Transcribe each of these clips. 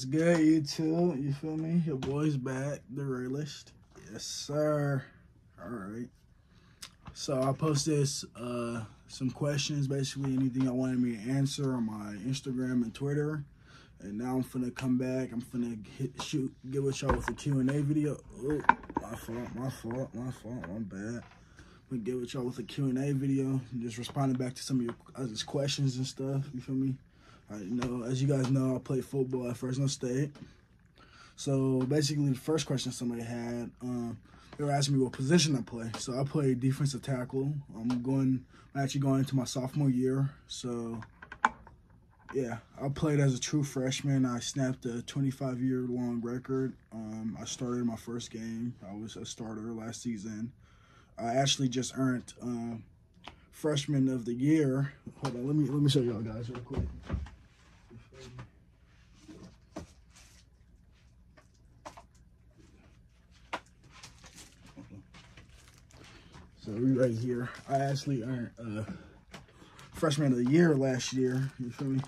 What's good, YouTube? You feel me? Your boy's back, the realist. Yes, sir. All right. So I posted uh, some questions, basically anything I wanted me to answer on my Instagram and Twitter. And now I'm finna come back. I'm finna hit, shoot, get with y'all with a Q&A video. Oh, my fault, my fault, my fault, my bad. I'm gonna get with y'all with a Q&A video. Just responding back to some of your guys' questions and stuff. You feel me? I you know, as you guys know, I played football at Fresno State. So basically, the first question somebody had, um, they were asking me what position I play. So I play defensive tackle. I'm going, I'm actually going into my sophomore year. So yeah, I played as a true freshman. I snapped a 25 year long record. Um, I started my first game. I was a starter last season. I actually just earned uh, freshman of the year. Hold on, let me let me show y'all guys real quick. So we right here. I actually earned uh, freshman of the year last year. You feel me?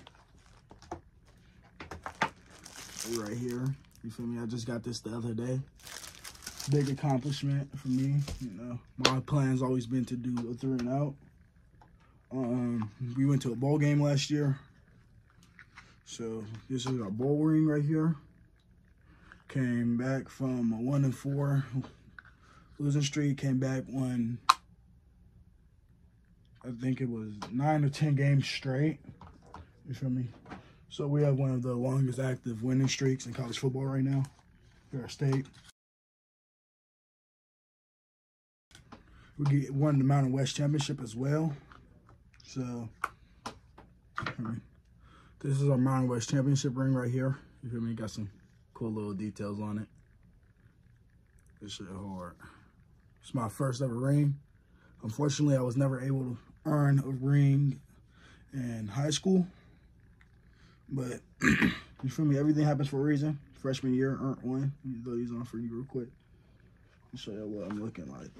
Right here. You feel me? I just got this the other day. Big accomplishment for me. You know, my plan's always been to do a three and out. Um, we went to a bowl game last year. So this is our bowl ring right here. Came back from a one and four losing streak. Came back one. I think it was nine or ten games straight. You feel me? So we have one of the longest active winning streaks in college football right now here at State. We get won the Mountain West Championship as well. So, this is our Mountain West Championship ring right here. You feel me? Got some cool little details on it. This shit hard. It's my first ever ring. Unfortunately, I was never able to earn a ring in high school. But you feel me? Everything happens for a reason. Freshman year, earned one. Let me throw these on for you real quick. Show you what I'm looking like.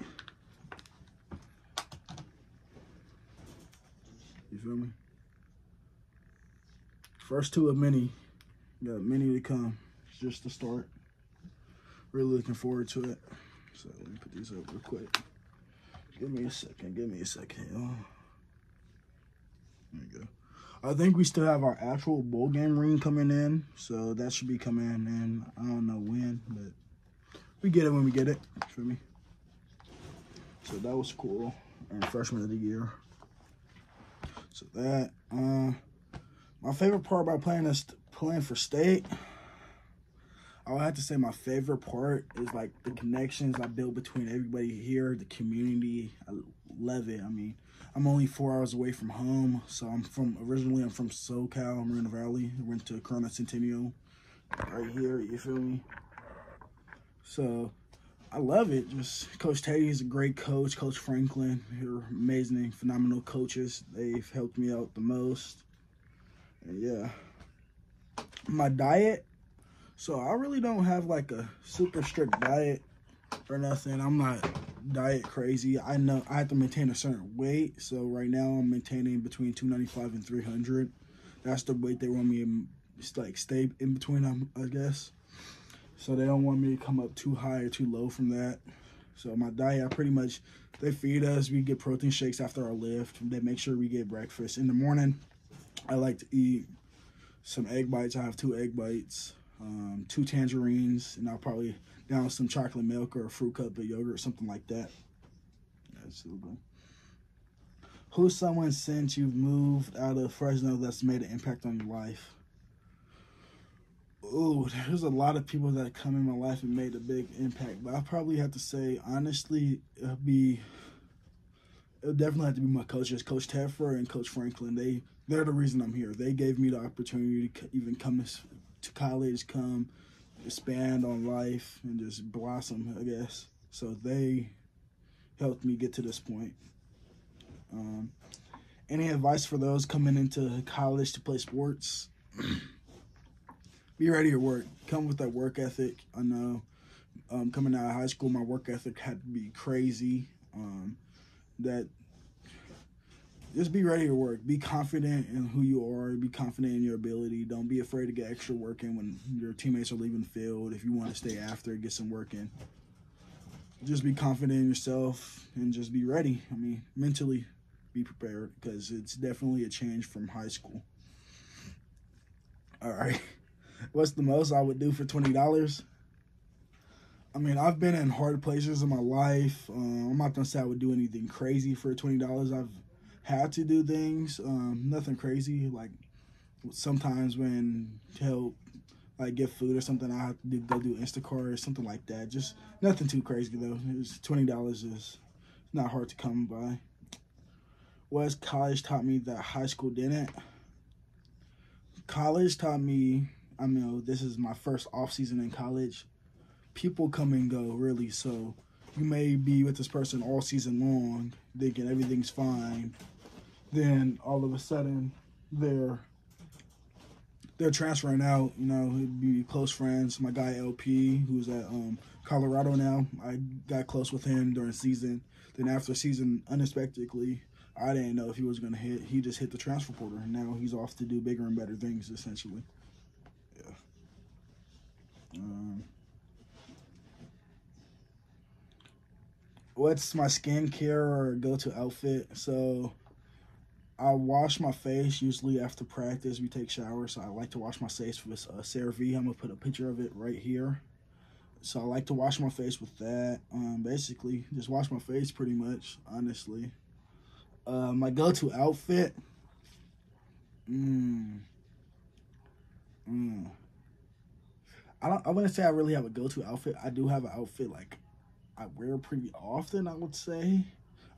You feel me? First two of many. Got many to come. It's just the start. Really looking forward to it. So let me put these up real quick. Give me a second. Give me a second. There you go. I think we still have our actual bowl game ring coming in, so that should be coming in. I don't know when, but we get it when we get it. Feel me? So that was cool. And freshman of the year. So that, uh, my favorite part about playing this, playing for state, I would have to say my favorite part is like the connections I built between everybody here, the community. I love it. I mean, I'm only four hours away from home, so I'm from originally I'm from SoCal, Moreno Valley. I went to Corona Centennial, right here. You feel me? So I love it. Just Coach Teddy is a great coach. Coach Franklin, they're amazing, phenomenal coaches. They've helped me out the most. And yeah, my diet so I really don't have like a super strict diet or nothing. I'm not diet crazy. I know I have to maintain a certain weight. So right now I'm maintaining between 295 and 300. That's the weight they want me to like stay in between um, I guess. So they don't want me to come up too high or too low from that. So my diet, I pretty much, they feed us. We get protein shakes after our lift. They make sure we get breakfast. In the morning, I like to eat some egg bites. I have two egg bites um, two tangerines, and I'll probably down some chocolate milk or a fruit cup of yogurt or something like that. That's good. Who's someone since you've moved out of Fresno that's made an impact on your life? Oh, there's a lot of people that come in my life and made a big impact, but I probably have to say, honestly, it'll be, it'll definitely have to be my coaches, Coach Tedford and Coach Franklin. They, they're the reason I'm here. They gave me the opportunity to even come to college, come expand on life and just blossom, I guess. So they helped me get to this point. Um, any advice for those coming into college to play sports? Be ready to work. Come with that work ethic. I know um, coming out of high school, my work ethic had to be crazy. Um, that just be ready to work. Be confident in who you are. Be confident in your ability. Don't be afraid to get extra work in when your teammates are leaving the field. If you want to stay after, get some work in. Just be confident in yourself and just be ready. I mean, mentally be prepared because it's definitely a change from high school. All right. What's the most I would do for $20? I mean, I've been in hard places in my life. Um, I'm not gonna say I would do anything crazy for twenty dollars. I've had to do things, um, nothing crazy. Like sometimes when to help, like get food or something, I have to do, go do Instacart or something like that. Just nothing too crazy though. It's twenty dollars is not hard to come by. West college taught me that high school didn't. College taught me. I mean, this is my first off season in college people come and go, really. So you may be with this person all season long, thinking everything's fine. Then all of a sudden, they're they're transferring out. You know, it'd be close friends. My guy LP, who's at um, Colorado now, I got close with him during season. Then after season, unexpectedly, I didn't know if he was going to hit. He just hit the transfer portal, and now he's off to do bigger and better things, essentially. Yeah. Um, what's my skincare or go-to outfit? So I wash my face usually after practice. We take showers, so I like to wash my face with uh, CeraVe. I'm gonna put a picture of it right here. So I like to wash my face with that. Um, basically, just wash my face pretty much, honestly. Uh, my go-to outfit. Mm. Mm. I don't. I wouldn't say I really have a go-to outfit. I do have an outfit like I wear pretty often, I would say.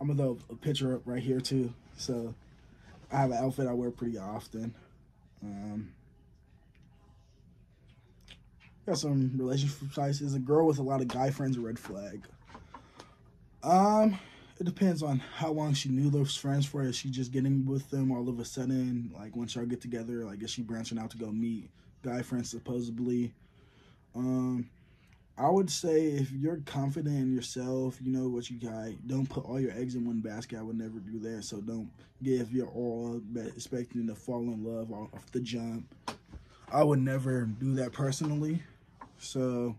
I'm gonna throw a picture up right here too. So I have an outfit I wear pretty often. Um, got some relationship sites. Is a girl with a lot of guy friends a red flag? Um, it depends on how long she knew those friends for. Is she just getting with them all of a sudden? Like once y'all get together, like is she branching out to go meet guy friends supposedly? Um, I would say if you're confident in yourself, you know what you got. Don't put all your eggs in one basket. I would never do that. So don't give your all expecting to fall in love off the jump. I would never do that personally. So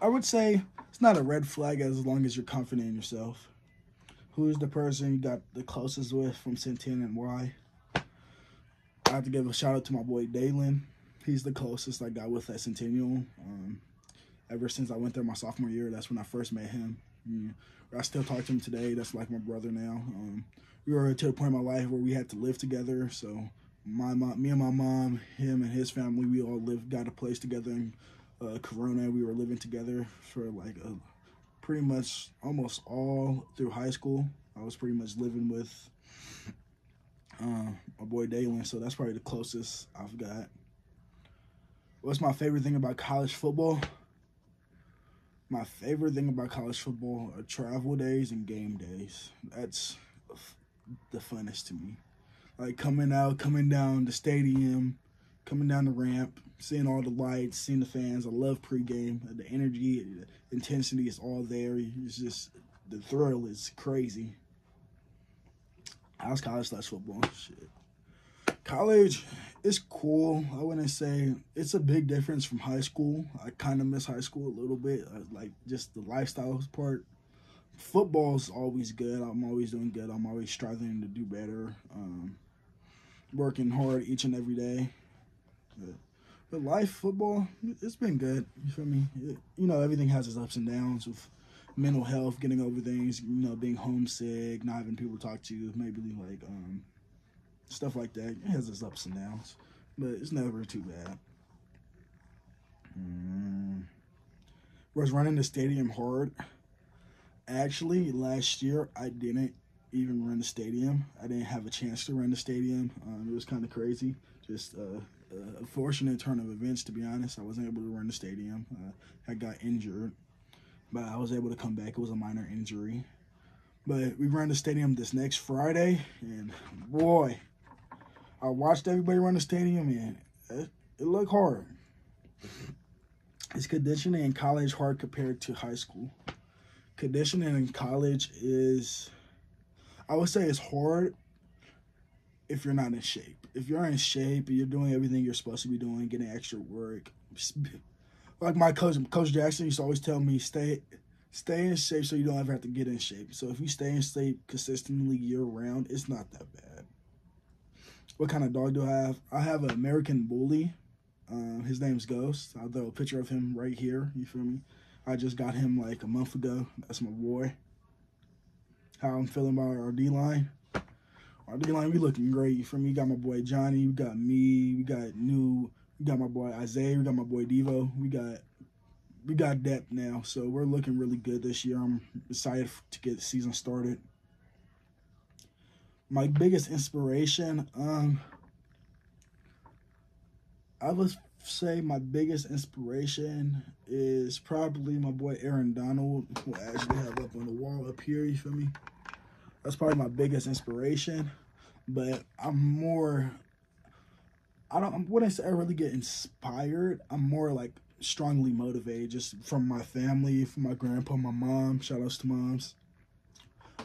I would say it's not a red flag as long as you're confident in yourself. Who's the person you got the closest with from Centennial and why? I have to give a shout out to my boy Dalen he's the closest I got with that Centennial. Um, ever since I went there my sophomore year, that's when I first met him. Mm. I still talk to him today. That's like my brother now. Um, we were to the point in my life where we had to live together. So my mom, me and my mom, him and his family, we all lived, got a place together in uh, Corona. We were living together for like a, pretty much almost all through high school. I was pretty much living with uh, my boy Dalen, so that's probably the closest I've got. What's my favorite thing about college football? My favorite thing about college football are travel days and game days. That's the funnest to me. Like coming out, coming down the stadium, coming down the ramp, seeing all the lights, seeing the fans. I love pregame. The energy, the intensity is all there. It's just the thrill is crazy. How's college slash football? Shit. College it's cool. I wouldn't say it's a big difference from high school. I kind of miss high school a little bit, uh, like just the lifestyle part. Football's always good. I'm always doing good. I'm always striving to do better. Um, working hard each and every day. But, but life, football, it's been good. You feel me? It, you know, everything has its ups and downs with mental health, getting over things. You know, being homesick, not having people to talk to. Maybe like um, stuff like that. It has its ups and downs, but it's never too bad. Mm. Was running the stadium hard. Actually, last year I didn't even run the stadium. I didn't have a chance to run the stadium. Um, it was kind of crazy. Just uh, a fortunate turn of events, to be honest. I wasn't able to run the stadium. Uh, I got injured, but I was able to come back. It was a minor injury. But we ran the stadium this next Friday, and boy, I watched everybody run the stadium and it, it looked hard. Is conditioning in college hard compared to high school? Conditioning in college is, I would say it's hard if you're not in shape. If you're in shape and you're doing everything you're supposed to be doing, getting extra work, like my coach, Coach Jackson used to always tell me, stay stay in shape so you don't ever have to get in shape. So if you stay in shape consistently year round, it's not that bad. What kind of dog do I have? I have an American Bully. Um, his name's Ghost. I'll throw a picture of him right here. You feel me? I just got him like a month ago. That's my boy. How I'm feeling about our D line. Our D line, we looking great. You feel me? We got my boy Johnny. We got me. We got new. We got my boy Isaiah. We got my boy Devo. We got we got depth now, so we're looking really good this year. I'm excited to get the season started. My biggest inspiration, um, I would say my biggest inspiration is probably my boy Aaron Donald, who I actually have up on the wall up here. You feel me? That's probably my biggest inspiration. But I'm more. I don't. I wouldn't say I really get inspired. I'm more like strongly motivated just from my family, from my grandpa, my mom. Shout outs to moms.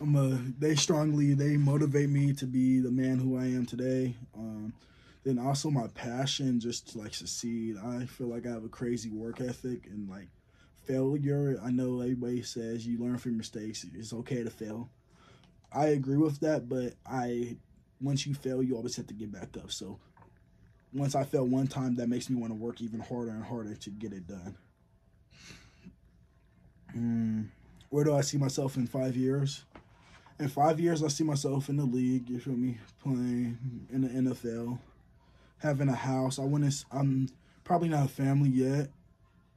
I'm a, they strongly they motivate me to be the man who I am today. Um, then also my passion just to like succeed. I feel like I have a crazy work ethic and like failure. I know everybody says you learn from mistakes. It's okay to fail. I agree with that, but I once you fail, you always have to get back up. So once I fail one time, that makes me want to work even harder and harder to get it done. Mm, where do I see myself in five years? In five years, I see myself in the league. You feel me? Playing in the NFL, having a house. I want to. I'm probably not a family yet.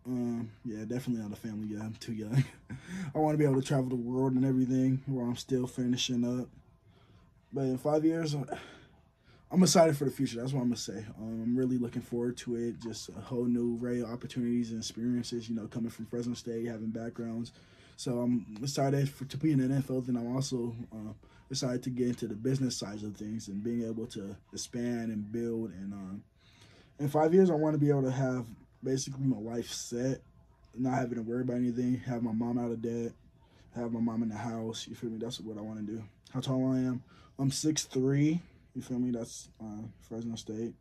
Um, yeah, definitely not a family yet. I'm too young. I want to be able to travel the world and everything while I'm still finishing up. But in five years, I'm excited for the future. That's what I'm gonna say. Um, I'm really looking forward to it. Just a whole new array of opportunities and experiences. You know, coming from Fresno State, having backgrounds. So I'm excited for, to be in the NFL. Then I'm also uh, excited to get into the business side of things and being able to expand and build. And um, in five years, I want to be able to have basically my life set, not having to worry about anything. Have my mom out of debt. Have my mom in the house. You feel me? That's what I want to do. How tall I am? I'm six three. You feel me? That's uh, Fresno State.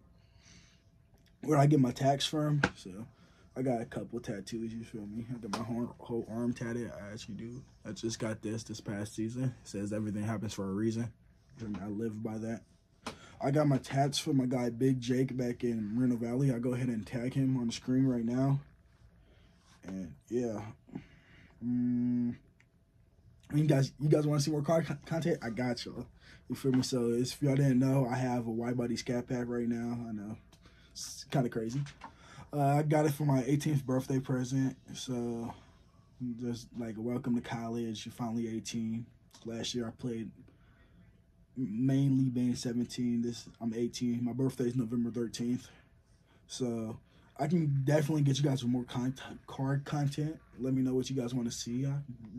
Where I get my tax from. So I got a couple tattoos. You feel me? I got my whole, whole arm tatted. I actually do. I just got this this past season. It says everything happens for a reason. And I live by that. I got my tats from my guy Big Jake back in Reno Valley. I go ahead and tag him on the screen right now. And yeah. Mm, you guys, you guys want to see more car content? I got y'all. You feel me? So if y'all didn't know, I have a Wide Body Scat Pack right now. I know it's kind of crazy. Uh, I got it for my 18th birthday present. So just like welcome to college. You're finally 18. Last year I played mainly being 17. This I'm 18. My birthday is November 13th. So I can definitely get you guys more content, card content. Let me know what you guys want to see. I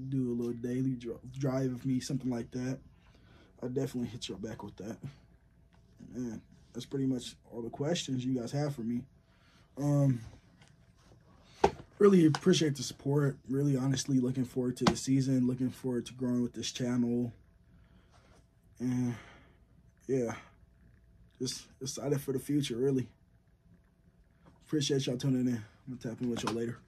do a little daily drive of me, something like that. I definitely hit y'all back with that. Man, that's pretty much all the questions you guys have for me. Um, really appreciate the support. Really, honestly, looking forward to the season. Looking forward to growing with this channel. And yeah, just excited for the future. Really appreciate y'all tuning in. I'm gonna tap in with y'all later.